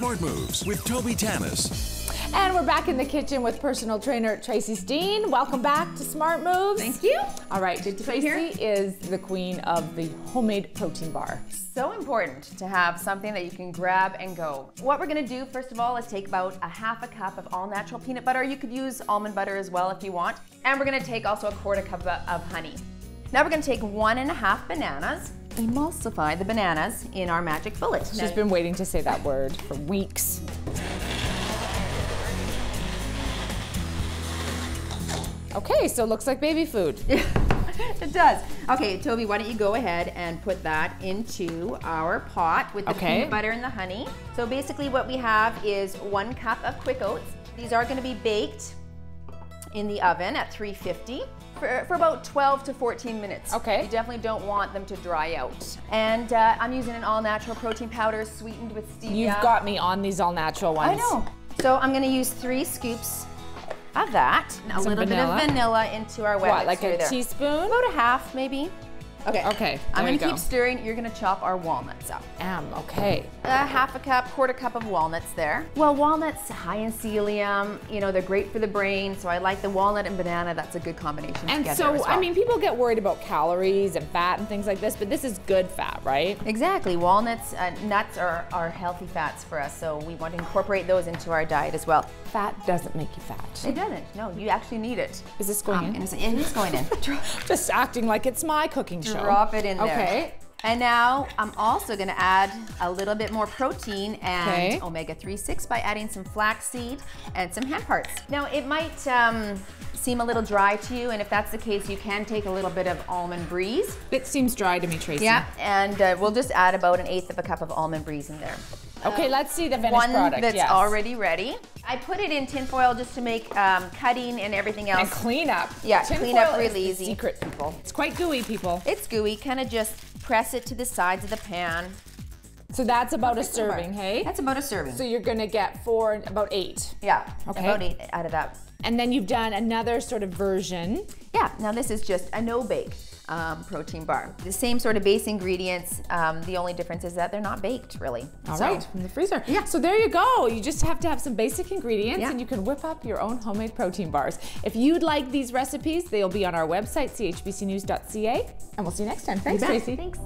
Smart Moves with Toby Tanis. And we're back in the kitchen with personal trainer Tracy Steen. Welcome back to Smart Moves. Thank you. All right, Tracy is the queen of the homemade protein bar. So important to have something that you can grab and go. What we're gonna do, first of all, is take about a half a cup of all natural peanut butter. You could use almond butter as well if you want. And we're gonna take also a quarter cup of honey. Now we're gonna take one and a half bananas, emulsify the bananas in our magic bullet. She's Now- been waiting to say that word for weeks. Okay, so it looks like baby food. it does. Okay, Toby, why don't you go ahead and put that into our pot with the Okay. peanut butter and the honey. So basically what we have is one cup of quick oats. These are gonna be baked in the oven at 350 for, for about 12 to 14 minutes. Okay. You definitely don't want them to dry out. And uh, I'm using an all natural protein powder sweetened with stevia. You've got me on these all natural ones. I know. So I'm gonna use three scoops of that, and a little vanilla. bit of vanilla into our wet What, like a there. teaspoon? About a half, maybe. Okay. Okay, I'm gonna you keep stirring. You're gonna chop our walnuts up. Am, okay. A half a cup, quarter cup of walnuts there. Well, walnuts high in psyllium. You know they're great for the brain, so I like the walnut and banana. That's a good combination And together. so, as I mean, people get worried about calories and fat and things like this, but this is good fat, right? Exactly. Walnuts, uh, nuts are, are healthy fats for us, so we want to incorporate those into our diet as well. Fat doesn't make you fat. It doesn't. No, you actually need it. Is this going Um, in? it's- It is going in. Just acting like it's my cooking show. Drop it in there. Okay. And now I'm also gonna add a little bit more protein and Okay. omega-3 6 by adding some flaxseed and some hemp hearts. Now it might um, seem a little dry to you, and if that's the case, you can take a little bit of almond breeze. It seems dry to me, Tracy. Yeah. And uh, we'll just add about an eighth of a cup of almond breeze in there. Okay, let's see the finished One product. that's yes. already ready. I put it in tin foil just to make um, cutting and everything else. And clean up. Yeah, Tin clean up really easy. Secret, people. It's quite gooey, people. It's gooey. Kind of just press it to the sides of the pan. So that's about a serving, hey? That's about a serving. So you're gonna get four, about eight. Yeah, Okay. about eight out of that. And then you've done another sort of version. Yeah, now this is just a no-bake um, protein bar. The same sort of base ingredients. Um, the only difference is that they're not baked, really. All So- right, from the freezer. Yeah. So there you go. You just have to have some basic ingredients Yeah. and you can whip up your own homemade protein bars. If you'd like these recipes, they'll be on our website, chbcnews.ca. And we'll see you next time. Thanks, Tracy. Thanks.